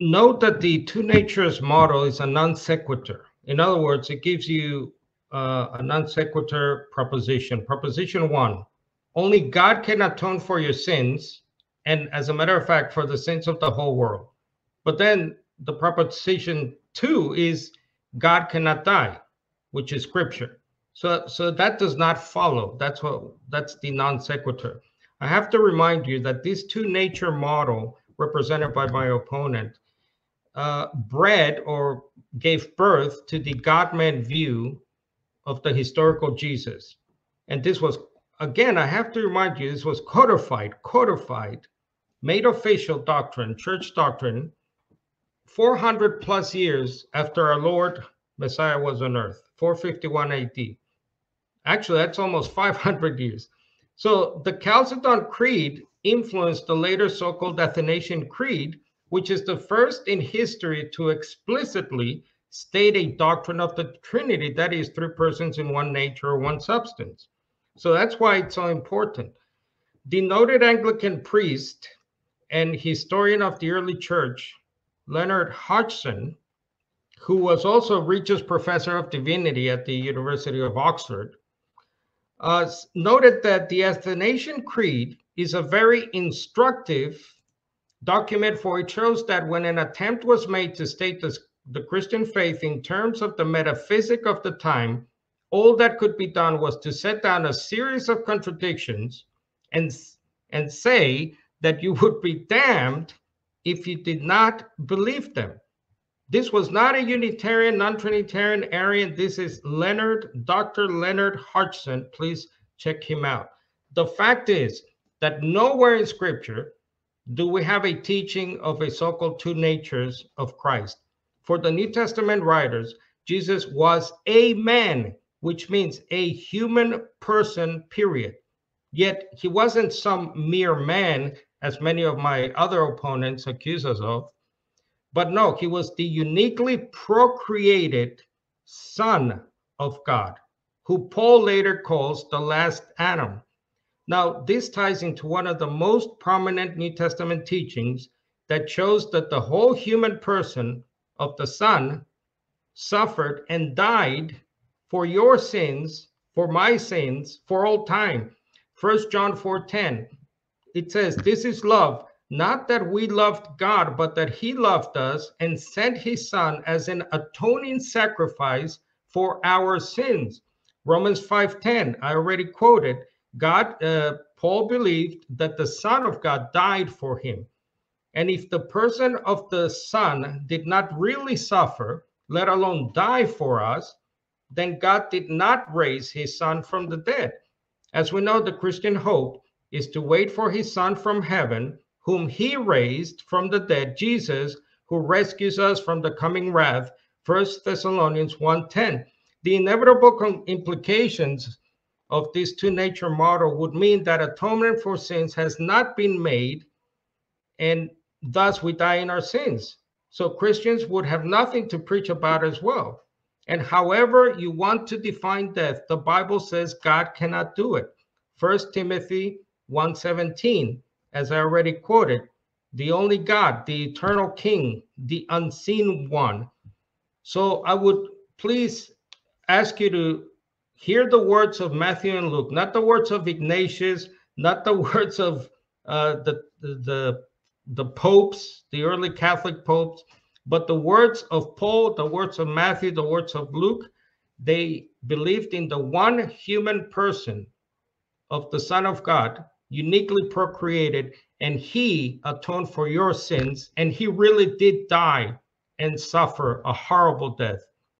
note that the two natures model is a non sequitur. In other words, it gives you uh, a non sequitur proposition. Proposition one only God can atone for your sins, and as a matter of fact, for the sins of the whole world. But then the proposition two is God cannot die, which is scripture. So, so that does not follow. That's what that's the non sequitur. I have to remind you that this two nature model represented by my opponent uh, bred or gave birth to the God man view of the historical Jesus. And this was, again, I have to remind you, this was codified, codified, made official doctrine, church doctrine, 400 plus years after our Lord Messiah was on earth, 451 AD. Actually, that's almost 500 years. So the Chalcedon Creed influenced the later so called Athanasian Creed, which is the first in history to explicitly state a doctrine of the Trinity, that is, three persons in one nature or one substance. So that's why it's so important. The noted Anglican priest and historian of the early church, Leonard Hodgson, who was also Regius Professor of Divinity at the University of Oxford, uh, noted that the Athanasian Creed is a very instructive document for it shows that when an attempt was made to state this, the Christian faith in terms of the metaphysic of the time, all that could be done was to set down a series of contradictions and, and say that you would be damned if you did not believe them. This was not a Unitarian, non Trinitarian, Arian. This is Leonard, Dr. Leonard Hodgson. Please check him out. The fact is that nowhere in Scripture do we have a teaching of a so called two natures of Christ. For the New Testament writers, Jesus was a man, which means a human person, period. Yet he wasn't some mere man, as many of my other opponents accuse us of. But no, he was the uniquely procreated Son of God, who Paul later calls the last Adam. Now, this ties into one of the most prominent New Testament teachings that shows that the whole human person of the Son suffered and died for your sins, for my sins, for all time. First John 4:10. It says, This is love, not that we loved God, but that He loved us and sent His Son as an atoning sacrifice for our sins. Romans 5:10, I already quoted. God, uh, Paul believed that the Son of God died for him. And if the person of the Son did not really suffer, let alone die for us, then God did not raise his Son from the dead. As we know, the Christian hope is to wait for his Son from heaven whom he raised from the dead, Jesus, who rescues us from the coming wrath. 1 Thessalonians 1:10. The inevitable implications of this two nature model would mean that atonement for sins has not been made, and thus we die in our sins. So Christians would have nothing to preach about as well. And however you want to define death, the Bible says God cannot do it. First Timothy 1:17 as I already quoted, the only God, the eternal King, the unseen one. So I would please ask you to hear the words of Matthew and Luke, not the words of Ignatius, not the words of uh, the, the, the popes, the early Catholic popes, but the words of Paul, the words of Matthew, the words of Luke. They believed in the one human person of the Son of God uniquely procreated, and he atoned for your sins, and he really did die and suffer a horrible death.